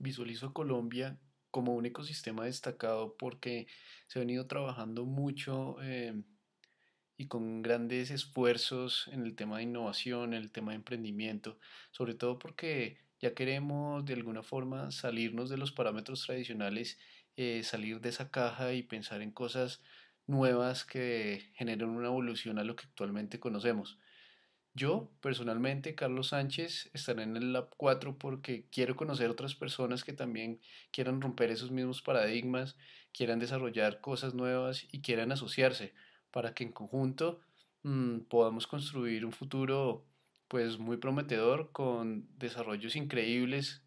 visualizo a Colombia como un ecosistema destacado porque se ha venido trabajando mucho eh, y con grandes esfuerzos en el tema de innovación, en el tema de emprendimiento, sobre todo porque ya queremos de alguna forma salirnos de los parámetros tradicionales, eh, salir de esa caja y pensar en cosas nuevas que generen una evolución a lo que actualmente conocemos. Yo, personalmente, Carlos Sánchez, estaré en el Lab 4 porque quiero conocer otras personas que también quieran romper esos mismos paradigmas, quieran desarrollar cosas nuevas y quieran asociarse para que en conjunto mm, podamos construir un futuro pues muy prometedor con desarrollos increíbles